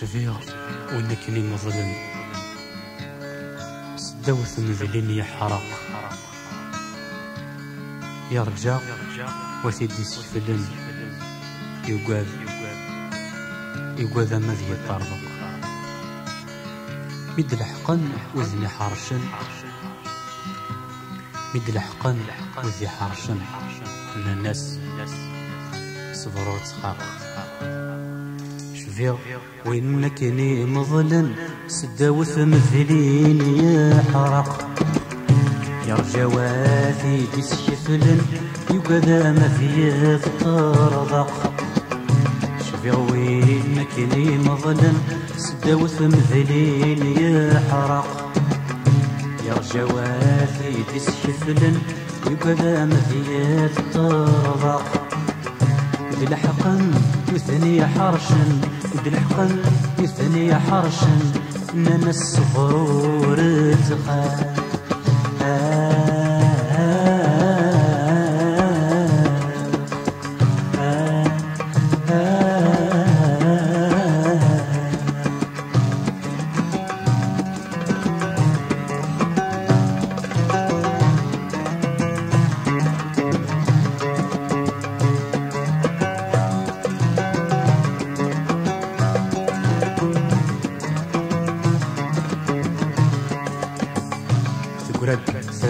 شفيع ونكني مظلم سدوث مذلين يحرق يرجع وثيدي سفلن يقاذ يقاذ مذي يطرق مد لحقن وذني حرشن. مد لحقن وذي حرشن. من الناس صبروا تسخاق شفيغ وإنك ني مظلن سداوث مثلين يحرق يرجى واثي تسشفلن يقذا ما في تطرضق شفيغ وإنك ني مظلن سداوث مثلين يحرق يرجى واثي تسشفلن يقذا ما في تطرضق دلحقا يثني حرشا دلحقا يثني حرشا ننا الصفرور تخا تقرب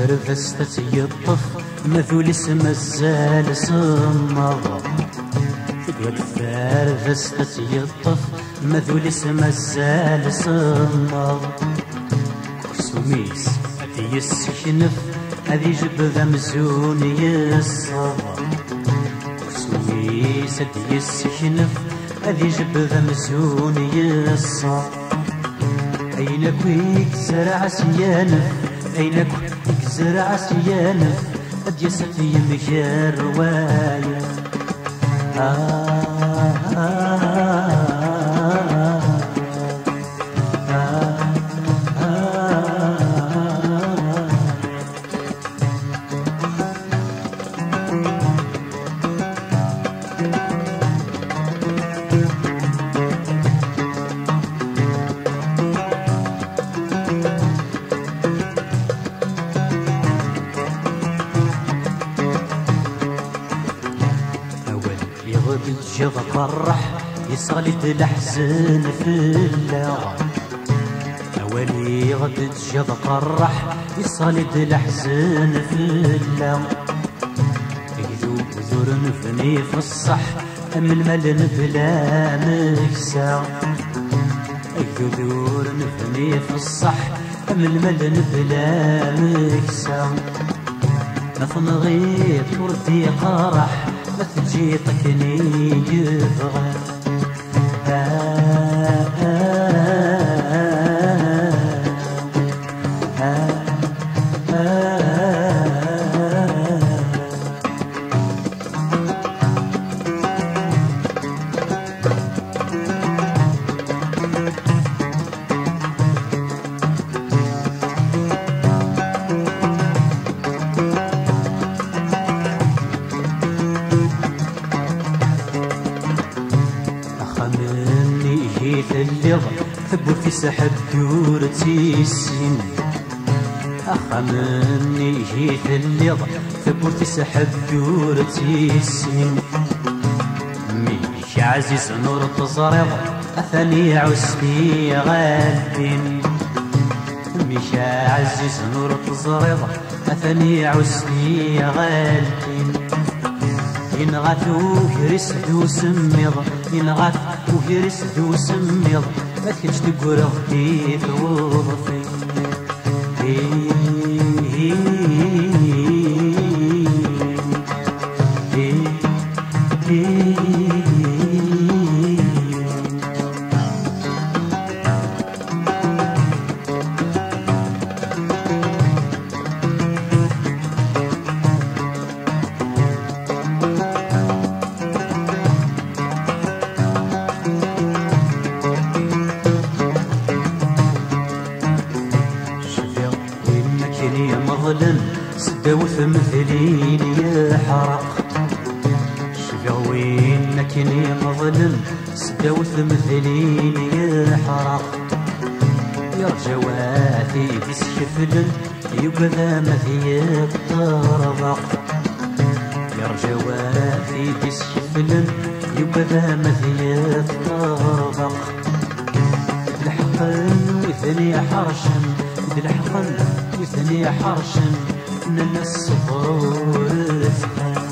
ثرثست يطف مثل اسم الزال سمر تقرب ثرثست يطف مثل اسم الزال سمر كرسوميس هذي يسكنف هذي جبذا مزون يصبر كرسوميس هذي يسكنف هذي جبذا مزون يصبر أين كويك زرع سيانف أين كويك زرع سيانف قد يسفي يمجر رواية. آه. الجغ فرح يصغلد الأحزان في اللغة أول يغد الجغ فرح يصغلد الأحزان في اللغة يذو ذور نفني في الصح أم المل بلا مكسا ذور نفني في الصح أم المل بلا مكسا نفن غيط وردي قرح ما تجي طكني يبغى اللغ ثبو في سحب دورتي السن أخمني جيت اللغ ثبو في سحب دورتي السن ميش عزيز نور تزرض أثني عسبي غالبين ميش عزيز نور تزرض أثني عسبي غالبين ينغث وهرس ذو سميض ينغث وهرس ذو سميض ما تكنش تقرغ في مثلين يحرق شفيع وين وإن كني مظلم سداوث مثلين يحرق يرجى واثي بسكفل يبدا مثي الطربق يرجى واثي بسكفل يبدا مثي الطربق بالحقن وثني حرشا بالحقن وثني حرشا. من الصفر والثاني